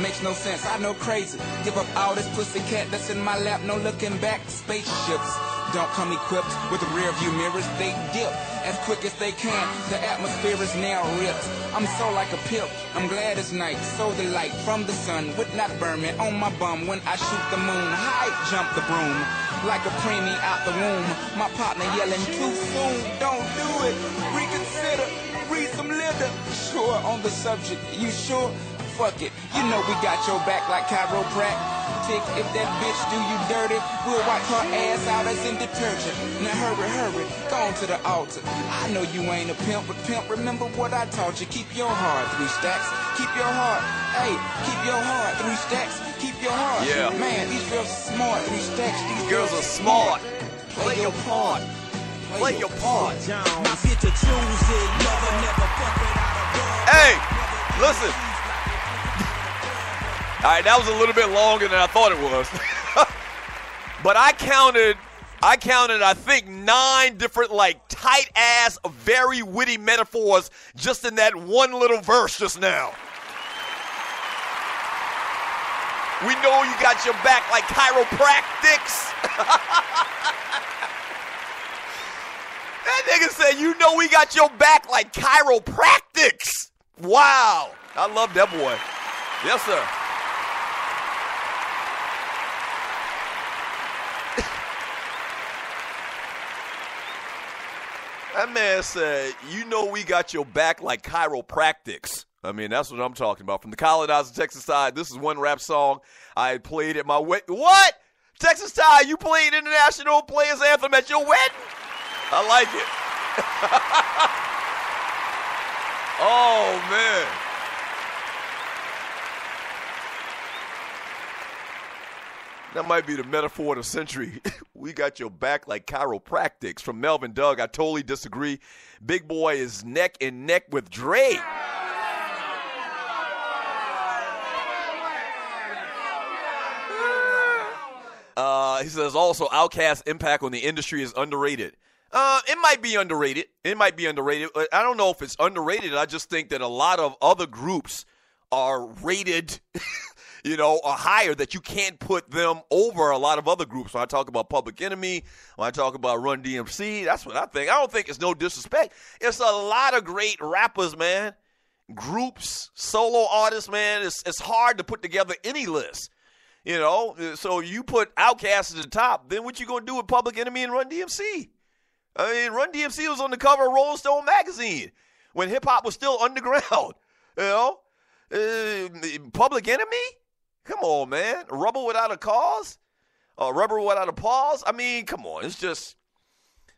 Makes no sense, I know crazy. Give up all this pussy cat that's in my lap, no looking back. Spaceships don't come equipped with rear view mirrors, they dip as quick as they can. The atmosphere is now ripped. I'm so like a pimp. I'm glad it's night. So the light from the sun would not burn me on my bum when I shoot the moon. High jump the broom like a preemie out the womb. My partner yelling too soon. Don't do it. Reconsider. Read some litter. Sure on the subject. You sure? Fuck it. You know we got your back like chiropractic. If that bitch do you dirty, we'll wipe her ass out as in detergent. Now hurry, hurry, go on to the altar. I know you ain't a pimp, but pimp, remember what I taught you. Keep your heart, three stacks. Keep your heart. Hey, keep your heart, three stacks. Keep your heart. Yeah. Man, these girls are smart, three stacks. These Girls are smart. Play your part. Play your part. Now get to choosing, never, never fuck without a ball. Hey, listen. All right, that was a little bit longer than I thought it was. but I counted, I counted, I think, nine different, like, tight ass, very witty metaphors just in that one little verse just now. We know you got your back like chiropractics. that nigga said, you know we got your back like chiropractics. Wow. I love that boy. Yes, sir. That man said, "You know we got your back like chiropractics." I mean, that's what I'm talking about. From the colonizer Texas side, this is one rap song I played at my wedding. What? Texas Tide, you played international players anthem at your wedding? I like it. oh man. That might be the metaphor of the century. we got your back like chiropractics. From Melvin Doug, I totally disagree. Big Boy is neck and neck with Dre. Uh, he says also Outkast impact on the industry is underrated. Uh, it might be underrated. It might be underrated. I don't know if it's underrated. I just think that a lot of other groups are rated, you know, are higher that you can't put them over a lot of other groups. When I talk about Public Enemy, when I talk about Run DMC, that's what I think. I don't think it's no disrespect. It's a lot of great rappers, man. Groups, solo artists, man. It's it's hard to put together any list. You know, so you put Outkast at the top, then what you gonna do with Public Enemy and Run DMC? I mean, Run DMC was on the cover of Rolling Stone magazine when hip hop was still underground. You know, uh, Public Enemy? Come on, man. Rebel without a cause? Uh, rebel without a pause? I mean, come on. It's just,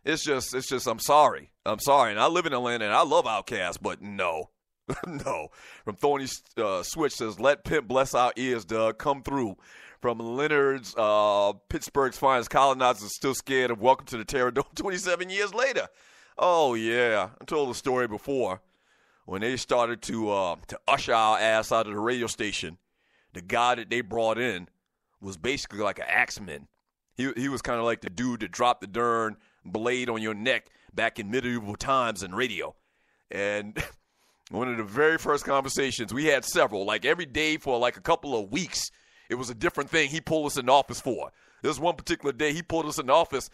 it's just, it's just. I'm sorry. I'm sorry. And I live in Atlanta and I love Outkast, but no, no. From Thorny uh, Switch says, "Let Pimp bless our ears, Doug. Come through." From Leonard's uh, Pittsburgh's finest colonizers still scared of Welcome to the Terror Dome 27 years later. Oh yeah, I told the story before when they started to uh, to usher our ass out of the radio station. The guy that they brought in was basically like an axeman. He he was kind of like the dude that dropped the darn blade on your neck back in medieval times in radio. And one of the very first conversations we had several, like every day for like a couple of weeks, it was a different thing he pulled us in office for. This one particular day he pulled us in office.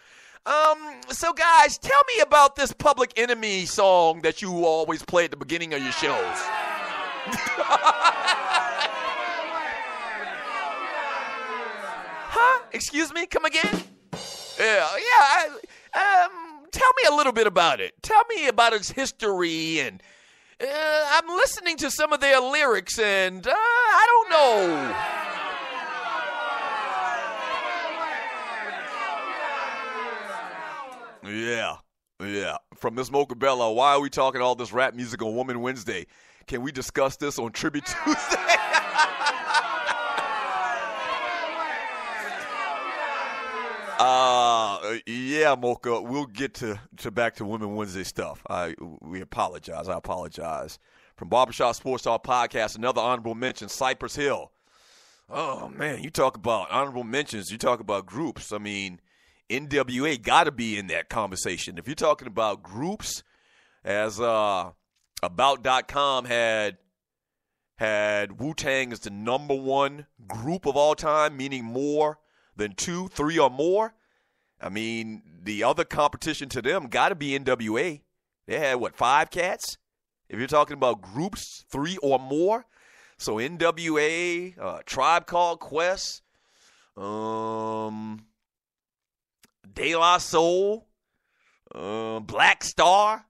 Um, so guys, tell me about this Public Enemy song that you always play at the beginning of your shows. Excuse me? Come again? Yeah, yeah. I, um, tell me a little bit about it. Tell me about its history and. Uh, I'm listening to some of their lyrics, and uh, I don't know. Yeah, yeah. From Miss Mocha Bella, why are we talking all this rap music on Woman Wednesday? Can we discuss this on Tribute Tuesday? Uh, yeah, Mocha, we'll get to, to back to Women Wednesday stuff. I we apologize. I apologize. From Barbershop Sports Talk Podcast, another honorable mention, Cypress Hill. Oh man, you talk about honorable mentions. You talk about groups. I mean, NWA got to be in that conversation. If you're talking about groups, as uh, About.com had had Wu Tang as the number one group of all time, meaning more than two, three, or more. I mean, the other competition to them got to be NWA. They had, what, five cats? If you're talking about groups, three or more. So NWA, uh, Tribe Called Quest, um, De La Soul, uh, Black Star.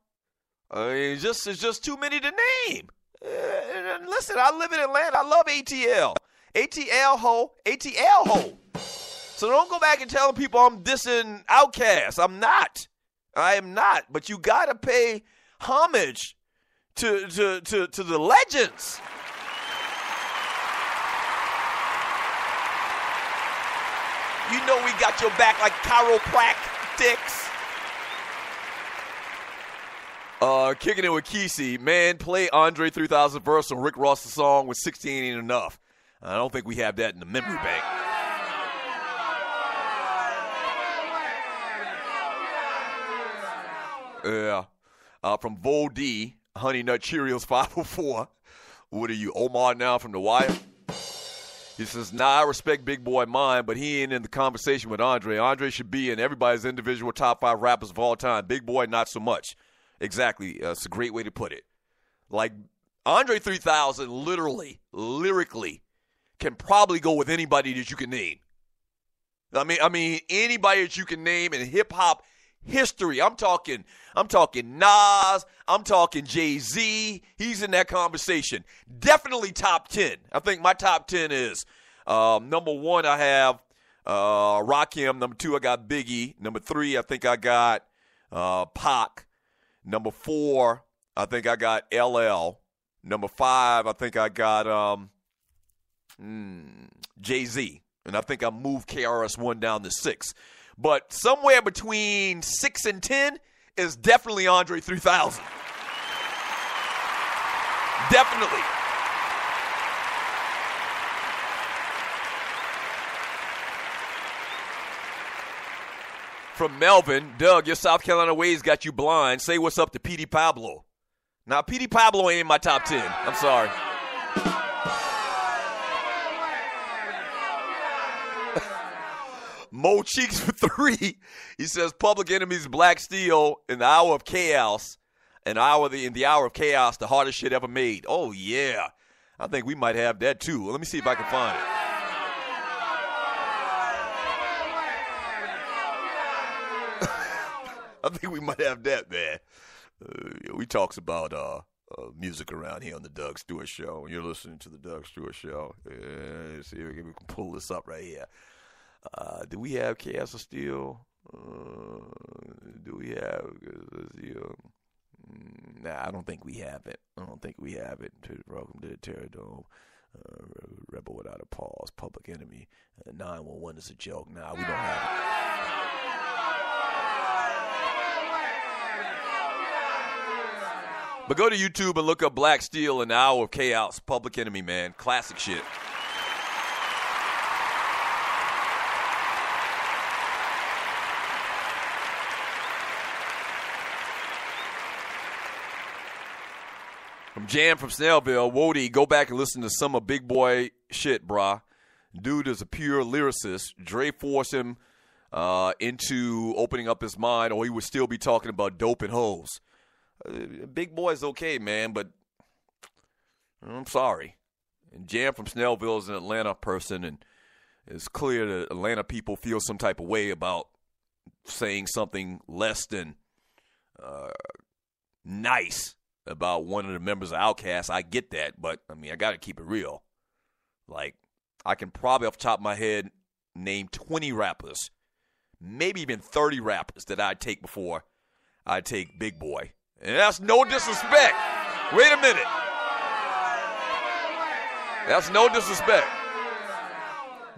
Uh, it's just it's just too many to name. Uh, listen, I live in Atlanta. I love ATL. ATL ho, ATL ho. So don't go back and telling people I'm dissing Outkast. I'm not. I am not. But you gotta pay homage to to to, to the legends. You know we got your back like chiropractics. Uh, kicking it with Kesey. Man, play Andre 3000 verse on Rick Ross's song with 16 ain't enough. I don't think we have that in the memory bank. Yeah. Uh, from Vol D, Honey Nut Cheerios 504. What are you, Omar now from The Wire? He says, nah, I respect Big Boy mine, but he ain't in the conversation with Andre. Andre should be in everybody's individual top five rappers of all time. Big Boy, not so much. Exactly. Uh, it's a great way to put it. Like, Andre 3000 literally, lyrically, can probably go with anybody that you can name. I mean, I mean, anybody that you can name in hip hop history. I'm talking, I'm talking Nas. I'm talking Jay Z. He's in that conversation. Definitely top ten. I think my top ten is um, number one. I have uh, Rakim. Number two, I got Biggie. Number three, I think I got uh, Pac. Number four, I think I got LL. Number five, I think I got um, mm, Jay Z. And I think I moved KRS1 down to six. But somewhere between six and 10 is definitely Andre 3000. Definitely. From Melvin, Doug, your South Carolina ways got you blind. Say what's up to Petey Pablo. Now, Petey Pablo ain't in my top 10. I'm sorry. Mo Cheeks for three. He says Public Enemy's Black Steel in the hour of chaos. An hour the, in the hour of chaos, the hardest shit ever made. Oh yeah. I think we might have that too. Let me see if I can find it. I think we might have that, man. Uh, we talks about uh, uh, music around here on the Doug Stewart Show. You're listening to the Doug Stewart Show. Uh, see if we can pull this up right here. Uh, do we have Chaos of Steel? Uh, do we have Steel? Mm, nah, I don't think we have it. I don't think we have it. Welcome to the Terror Dome. Uh, Rebel Without a Pause, Public Enemy, uh, 911 is a joke. Nah, we don't have it. But go to YouTube and look up Black Steel and Hour of Chaos, Public Enemy, man. Classic shit. Jam from Snellville, Wody, go back and listen to some of Big Boy shit, brah. Dude is a pure lyricist. Dre forced him uh, into opening up his mind, or he would still be talking about dope and hoes. Uh, Big Boy's okay, man, but I'm sorry. And Jam from Snellville is an Atlanta person, and it's clear that Atlanta people feel some type of way about saying something less than uh, nice about one of the members of Outkast. I get that, but I mean, I got to keep it real. Like, I can probably off the top of my head name 20 rappers, maybe even 30 rappers that I'd take before I take Big Boy. And that's no disrespect. Wait a minute. That's no disrespect.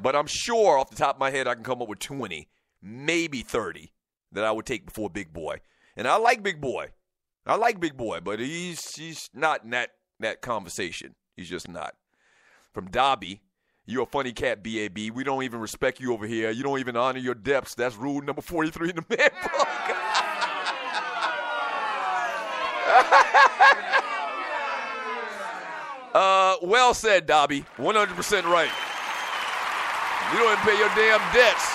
But I'm sure off the top of my head I can come up with 20, maybe 30 that I would take before Big Boy. And I like Big Boy. I like Big Boy, but he's he's not in that that conversation. He's just not. From Dobby, you're a funny cat, BAB. We don't even respect you over here. You don't even honor your depths. That's rule number 43 in the man book. Uh, well said, Dobby. 100% right. You don't even pay your damn debts.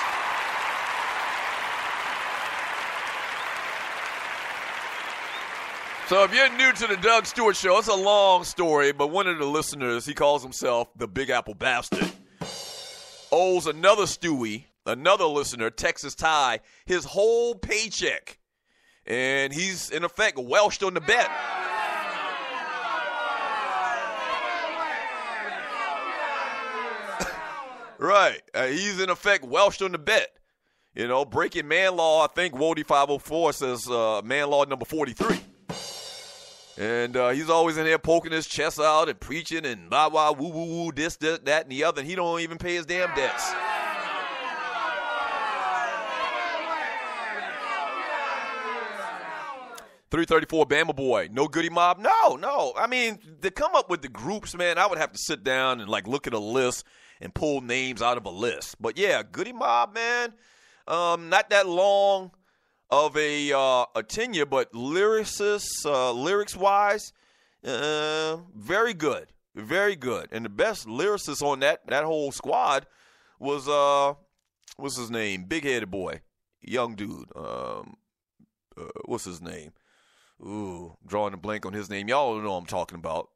So if you're new to the Doug Stewart Show, it's a long story, but one of the listeners, he calls himself the Big Apple Bastard, owes another Stewie, another listener, Texas Ty, his whole paycheck. And he's, in effect, welched on the bet. right. Uh, he's, in effect, welched on the bet. You know, breaking man law, I think Wody 504 says uh, man law number 43. And uh, he's always in there poking his chest out and preaching and blah blah woo woo woo this, this that and the other. And he don't even pay his damn debts. Three thirty four Bama boy, no goodie mob. No, no. I mean, to come up with the groups, man, I would have to sit down and like look at a list and pull names out of a list. But yeah, goodie mob, man. Um, not that long of a uh, a tenure, but lyricists, uh, lyrics wise, uh, very good, very good. And the best lyricist on that that whole squad was uh, what's his name? Big headed boy, young dude. Um, uh, what's his name? Ooh, drawing a blank on his name. Y'all know I'm talking about.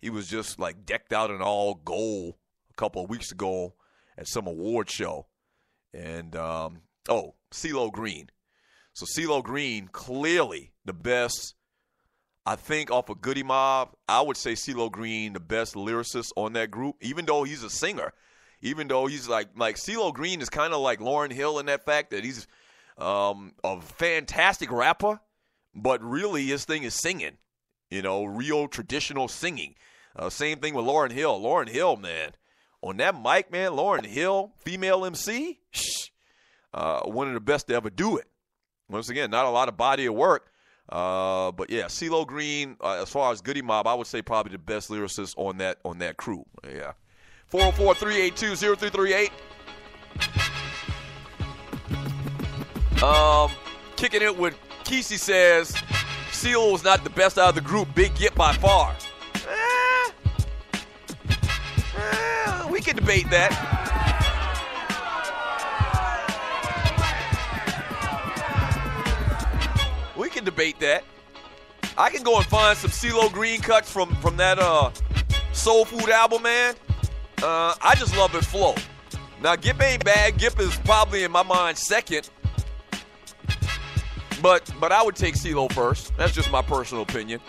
He was just like decked out in all gold a couple of weeks ago at some award show, and um, oh, CeeLo Green so CeeLo Green, clearly the best, I think, off of Goodie Mob. I would say CeeLo Green, the best lyricist on that group, even though he's a singer. Even though he's like, like CeeLo Green is kind of like Lauryn Hill in that fact that he's um, a fantastic rapper, but really his thing is singing, you know, real traditional singing. Uh, same thing with Lauryn Hill. Lauryn Hill, man, on that mic, man, Lauryn Hill, female MC, shh, uh, one of the best to ever do it. Once again, not a lot of body of work. Uh, but yeah, CeeLo Green, uh, as far as Goodie Mob, I would say probably the best lyricist on that on that crew. Yeah. 404-382-0338. Um, kicking it with Kesey says CeeLo was not the best out of the group. Big Gipp by far. Eh, eh, we can debate that. Can debate that. I can go and find some CeeLo Green cuts from from that uh, Soul Food album, man. Uh, I just love his flow. Now, Gipp ain't bad. Gipp is probably in my mind second. But but I would take CeeLo first. That's just my personal opinion.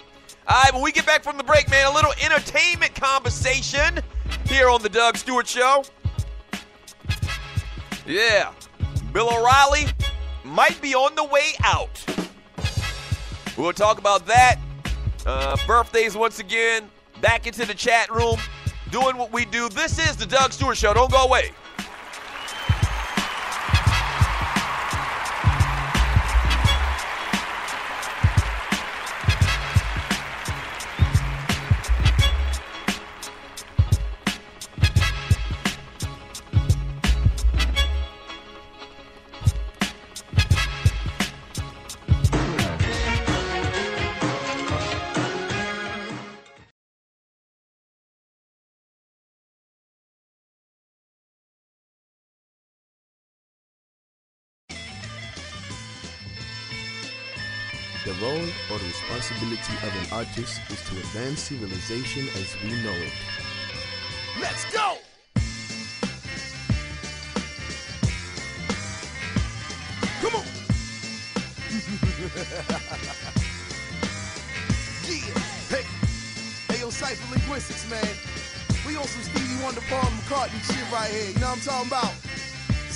All right, when we get back from the break, man, a little entertainment conversation here on the Doug Stewart Show. Yeah, Bill O'Reilly might be on the way out. We'll talk about that. Uh, birthdays once again. Back into the chat room, doing what we do. This is the Doug Stewart Show. Don't go away. Role or responsibility of an artist is to advance civilization as we know it. Let's go! Come on! yeah! Hey! Hey, yo, Cypher Linguistics, man. We on some Stevie Wonder, Paul McCartney shit right here. You know what I'm talking about?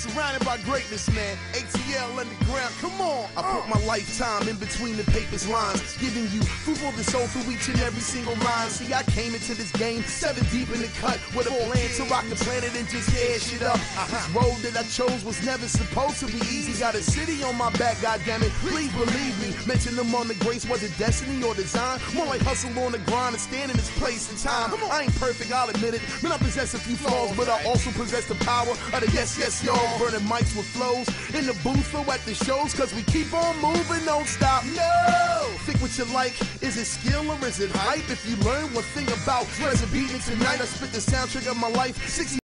Surrounded by greatness, man. ATL underground, come on. I put my lifetime in between the paper's lines, giving you food for the soul through each and every single line. See, I came into this game seven deep in the cut with a plan to rock the planet and just tear shit up. This road that I chose was never supposed to be easy. Got a city on my back, goddammit. Please believe me. Mention them on the grace, was it destiny or design? More like hustle on the grind and stand in this place and time. I ain't perfect, I'll admit it. Man, I possess a few flaws, but I also possess the power of the yes, yes, y'all. Burning mics with flows in the booth or at the shows, cause we keep on moving, don't stop. No! Think what you like. Is it skill or is it hype? If you learn one thing about present beating tonight, I spit the soundtrack of my life. 60